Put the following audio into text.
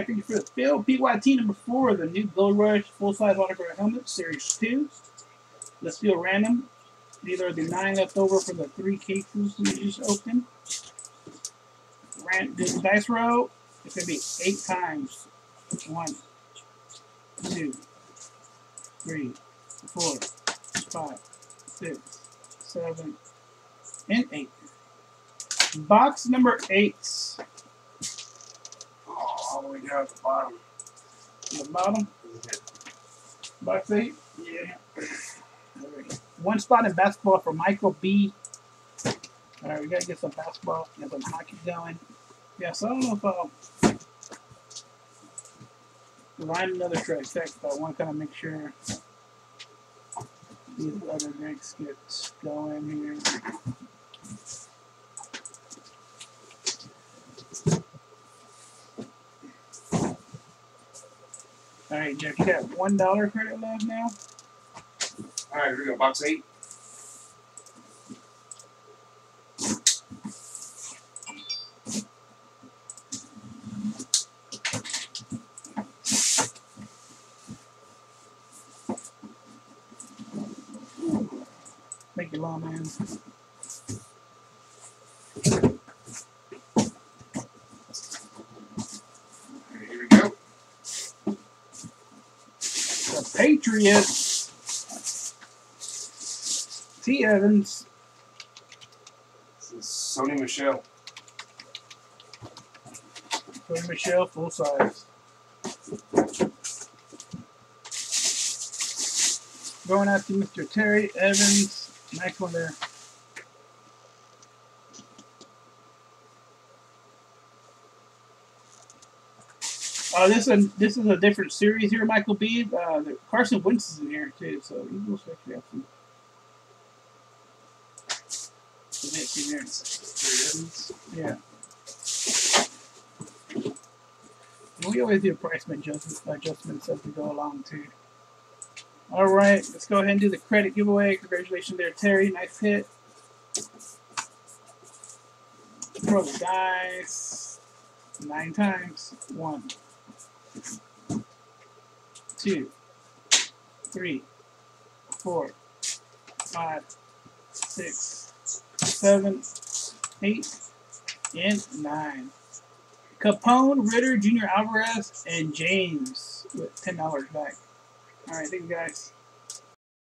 Factory for the Phil PYT number 4 of the new Gold Rush full size autograph helmet, Series 2. Let's feel random. These are the 9 left over from the 3 cases we just opened. Random this dice roll, it's going to be 8 times. One, two, three, four, five, six, seven, and 8. Box number 8 all the way down at the bottom. The bottom. Box eight. Yeah. One spot in basketball for Michael B. Alright, we gotta get some basketball get some hockey going. Yeah, so I don't know if um, I'll line another trifecta, but I want to kind of make sure these other drinks get going here. Alright, Jeff, you got one dollar credit left now? All right, here we go. Box eight. Thank you, lawman. All right, here we go. The Patriots. T. Evans. This is Sony Michel. Sony Michel, full size. Going after Mr. Terry Evans. Nice one there. Uh, this is this is a different series here, Michael B. Uh, Carson Wentz is in here too, so Eagles actually some. some hits. Yeah. We always do price adjustments as we go along too. All right, let's go ahead and do the credit giveaway. Congratulations there, Terry. Nice hit. Throw the dice nine times. One, two, three, four, five, six, seven, eight, and nine. Capone, Ritter, Junior Alvarez, and James with ten dollars back. All right, thank you guys.